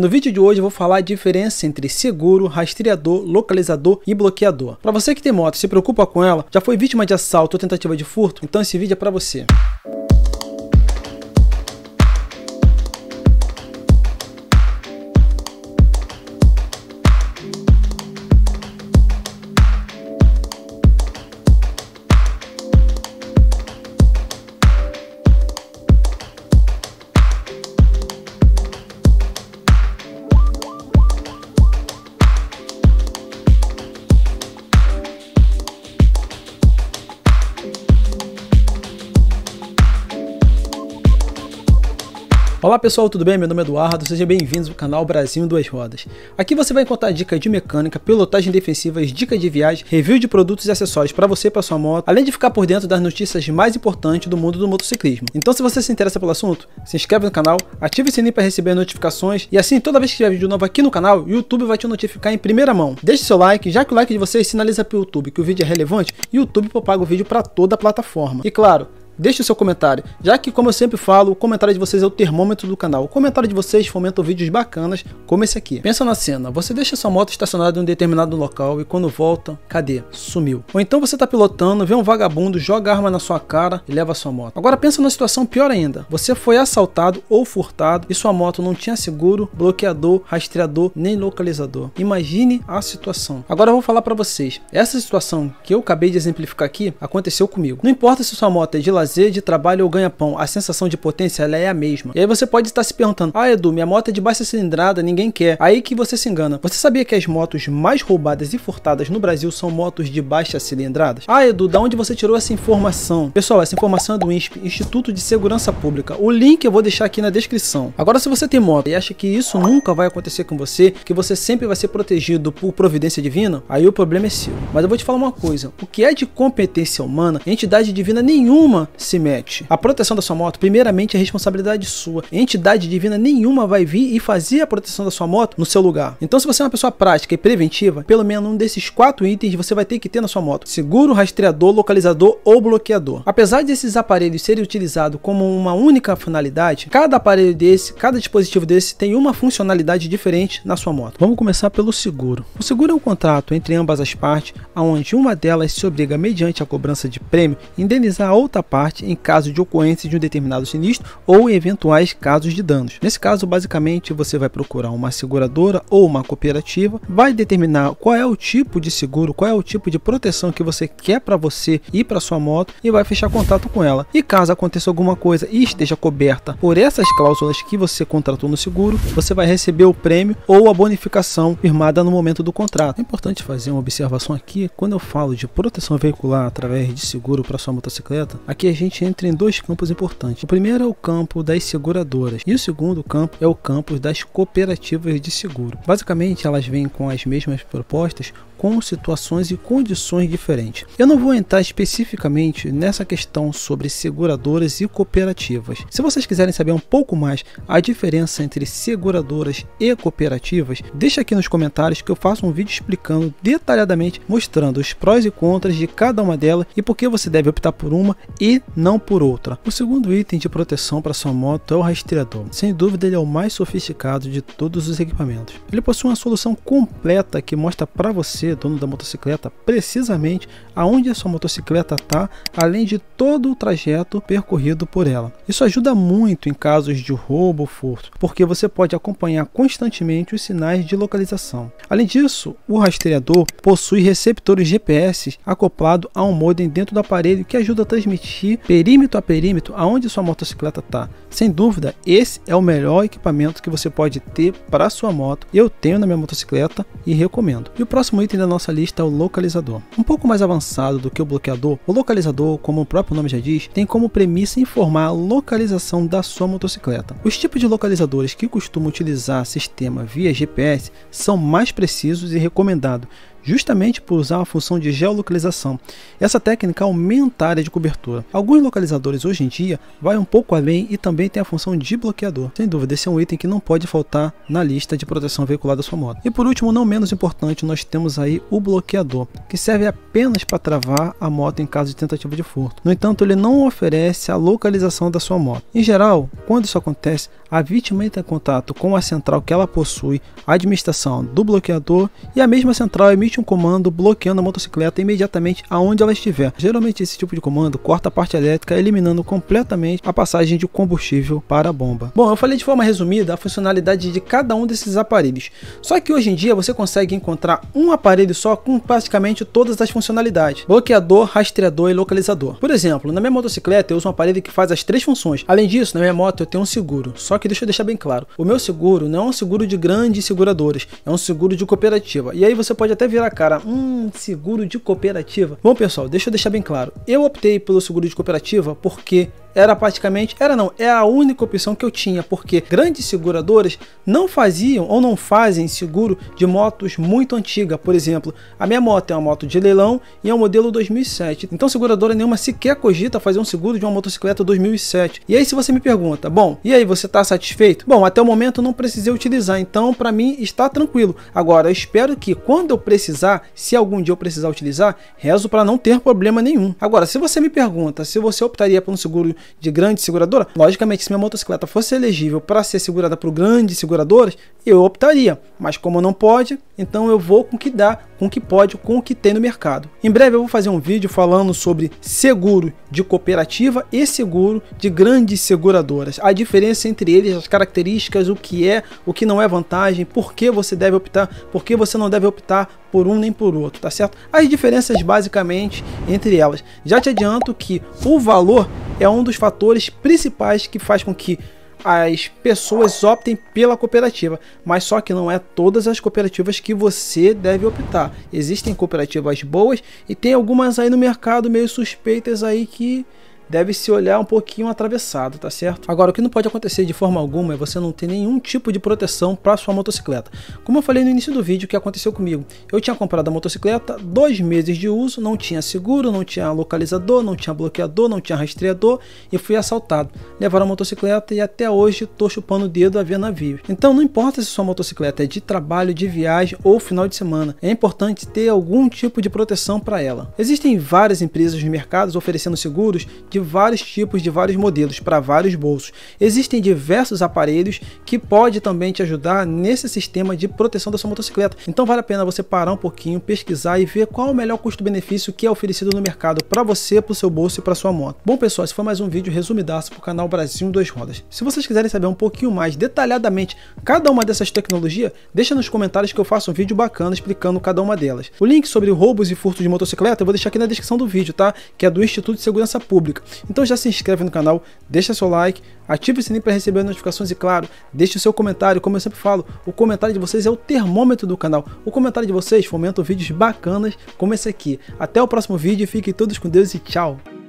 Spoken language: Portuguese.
No vídeo de hoje eu vou falar a diferença entre seguro, rastreador, localizador e bloqueador. Para você que tem moto e se preocupa com ela, já foi vítima de assalto ou tentativa de furto, então esse vídeo é para você. Olá pessoal, tudo bem? Meu nome é Eduardo, sejam bem-vindos ao canal Brasil em Duas Rodas. Aqui você vai encontrar dicas de mecânica, pilotagem defensivas, dicas de viagem, review de produtos e acessórios para você e para sua moto, além de ficar por dentro das notícias mais importantes do mundo do motociclismo. Então se você se interessa pelo assunto, se inscreve no canal, ative o sininho para receber notificações e assim toda vez que tiver vídeo novo aqui no canal, o YouTube vai te notificar em primeira mão. Deixe seu like, já que o like de vocês sinaliza para o YouTube que o vídeo é relevante e o YouTube propaga o vídeo para toda a plataforma. E claro, Deixe o seu comentário, já que, como eu sempre falo, o comentário de vocês é o termômetro do canal. O comentário de vocês fomenta vídeos bacanas, como esse aqui. Pensa na cena, você deixa sua moto estacionada em um determinado local e quando volta, cadê? Sumiu. Ou então você está pilotando, vê um vagabundo, joga arma na sua cara e leva sua moto. Agora pensa numa situação pior ainda. Você foi assaltado ou furtado e sua moto não tinha seguro, bloqueador, rastreador, nem localizador. Imagine a situação. Agora eu vou falar para vocês. Essa situação que eu acabei de exemplificar aqui aconteceu comigo. Não importa se sua moto é de lazer, de trabalho ou ganha-pão, a sensação de potência ela é a mesma. E aí você pode estar se perguntando: "Ah, Edu, minha moto é de baixa cilindrada, ninguém quer". Aí que você se engana. Você sabia que as motos mais roubadas e furtadas no Brasil são motos de baixa cilindradas? Ah, Edu, da onde você tirou essa informação? Pessoal, essa informação é do INSP, Instituto de Segurança Pública. O link eu vou deixar aqui na descrição. Agora, se você tem moto e acha que isso nunca vai acontecer com você, que você sempre vai ser protegido por providência divina, aí o problema é seu. Mas eu vou te falar uma coisa: o que é de competência humana, entidade divina nenhuma se mete. A proteção da sua moto, primeiramente, é responsabilidade sua. Entidade divina nenhuma vai vir e fazer a proteção da sua moto no seu lugar. Então, se você é uma pessoa prática e preventiva, pelo menos um desses quatro itens você vai ter que ter na sua moto: seguro, rastreador, localizador ou bloqueador. Apesar desses aparelhos serem utilizados como uma única finalidade, cada aparelho desse, cada dispositivo desse tem uma funcionalidade diferente na sua moto. Vamos começar pelo seguro. O seguro é um contrato entre ambas as partes, onde uma delas se obriga, mediante a cobrança de prêmio, indenizar a outra parte parte em caso de ocorrência de um determinado sinistro ou eventuais casos de danos. Nesse caso, basicamente, você vai procurar uma seguradora ou uma cooperativa, vai determinar qual é o tipo de seguro, qual é o tipo de proteção que você quer para você e para sua moto e vai fechar contato com ela. E caso aconteça alguma coisa e esteja coberta por essas cláusulas que você contratou no seguro, você vai receber o prêmio ou a bonificação firmada no momento do contrato. É importante fazer uma observação aqui, quando eu falo de proteção veicular através de seguro para sua motocicleta, aqui a gente entra em dois campos importantes. O primeiro é o campo das seguradoras e o segundo campo é o campo das cooperativas de seguro. Basicamente, elas vêm com as mesmas propostas, com situações e condições diferentes. Eu não vou entrar especificamente nessa questão sobre seguradoras e cooperativas. Se vocês quiserem saber um pouco mais a diferença entre seguradoras e cooperativas, deixa aqui nos comentários que eu faço um vídeo explicando detalhadamente, mostrando os prós e contras de cada uma delas e por que você deve optar por uma e não por outra. O segundo item de proteção para sua moto é o rastreador. Sem dúvida, ele é o mais sofisticado de todos os equipamentos. Ele possui uma solução completa que mostra para você dono da motocicleta, precisamente aonde a sua motocicleta está, além de todo o trajeto percorrido por ela. Isso ajuda muito em casos de roubo ou furto, porque você pode acompanhar constantemente os sinais de localização. Além disso, o rastreador possui receptores GPS acoplado a um modem dentro do aparelho que ajuda a transmitir perímetro a perímetro aonde sua motocicleta está. Sem dúvida, esse é o melhor equipamento que você pode ter para sua moto. Eu tenho na minha motocicleta e recomendo. E o próximo item da nossa lista é o localizador. Um pouco mais avançado do que o bloqueador, o localizador, como o próprio nome já diz, tem como premissa informar a localização da sua motocicleta. Os tipos de localizadores que costumam utilizar sistema via GPS são mais precisos e recomendados, justamente por usar uma função de geolocalização. Essa técnica aumenta a área de cobertura. Alguns localizadores hoje em dia vai um pouco além e também tem a função de bloqueador. Sem dúvida, esse é um item que não pode faltar na lista de proteção veicular da sua moto. E por último, não menos importante, nós temos aí o bloqueador, que serve apenas para travar a moto em caso de tentativa de furto. No entanto, ele não oferece a localização da sua moto. Em geral, quando isso acontece, a vítima entra em contato com a central que ela possui, a administração do bloqueador e a mesma central emite um comando bloqueando a motocicleta imediatamente aonde ela estiver. Geralmente esse tipo de comando corta a parte elétrica, eliminando completamente a passagem de combustível para a bomba. Bom, eu falei de forma resumida a funcionalidade de cada um desses aparelhos. Só que hoje em dia você consegue encontrar um aparelho só com praticamente todas as funcionalidades: bloqueador, rastreador e localizador. Por exemplo, na minha motocicleta eu uso um aparelho que faz as três funções. Além disso, na minha moto eu tenho um seguro. Só que deixa eu deixar bem claro: o meu seguro não é um seguro de grandes seguradoras, é um seguro de cooperativa. E aí você pode até virar cara, hum, seguro de cooperativa. Bom, pessoal, deixa eu deixar bem claro: eu optei pelo seguro de cooperativa porque era praticamente, era não, é a única opção que eu tinha, porque grandes seguradoras não faziam ou não fazem seguro de motos muito antigas. Por exemplo, a minha moto é uma moto de leilão e é um modelo 2007. Então, seguradora nenhuma sequer cogita fazer um seguro de uma motocicleta 2007. E aí, se você me pergunta, bom, e aí você está satisfeito? Bom, até o momento não precisei utilizar, então para mim está tranquilo. Agora, eu espero que quando eu precisar, se algum dia eu precisar utilizar, rezo para não ter problema nenhum. Agora, se você me pergunta se você optaria por um seguro de grande seguradora, logicamente, se minha motocicleta fosse elegível para ser segurada por grandes seguradoras, eu optaria. Mas como não pode, então eu vou com o que dá, com o que pode, com o que tem no mercado. Em breve eu vou fazer um vídeo falando sobre seguro de cooperativa e seguro de grandes seguradoras. A diferença entre eles, as características, o que é, o que não é vantagem, por que você deve optar, por que você não deve optar por um nem por outro, tá certo? As diferenças basicamente entre elas. Já te adianto que o valor é um dos fatores principais que faz com que as pessoas optem pela cooperativa, mas só que não é todas as cooperativas que você deve optar. Existem cooperativas boas e tem algumas aí no mercado meio suspeitas aí que deve se olhar um pouquinho atravessado, tá certo? Agora, o que não pode acontecer de forma alguma é você não ter nenhum tipo de proteção para sua motocicleta. Como eu falei no início do vídeo, o que aconteceu comigo? Eu tinha comprado a motocicleta, dois meses de uso, não tinha seguro, não tinha localizador, não tinha bloqueador, não tinha rastreador e fui assaltado. Levaram a motocicleta e até hoje estou chupando o dedo a ver navios. Então, não importa se sua motocicleta é de trabalho, de viagem ou final de semana, é importante ter algum tipo de proteção para ela. Existem várias empresas no mercado oferecendo seguros de vários tipos de vários modelos para vários bolsos. Existem diversos aparelhos que pode também te ajudar nesse sistema de proteção da sua motocicleta. Então vale a pena você parar um pouquinho, pesquisar e ver qual o melhor custo-benefício que é oferecido no mercado para você, para o seu bolso e para sua moto. Bom pessoal, esse foi mais um vídeo resumidaço para o canal Brasil Duas Rodas. Se vocês quiserem saber um pouquinho mais detalhadamente cada uma dessas tecnologias, deixa nos comentários que eu faço um vídeo bacana explicando cada uma delas. O link sobre roubos e furtos de motocicleta eu vou deixar aqui na descrição do vídeo, tá? Que é do Instituto de Segurança Pública. Então já se inscreve no canal, deixa seu like, ative o sininho para receber notificações e claro, deixe o seu comentário, como eu sempre falo, o comentário de vocês é o termômetro do canal. O comentário de vocês fomenta vídeos bacanas como esse aqui. Até o próximo vídeo, fiquem todos com Deus e tchau!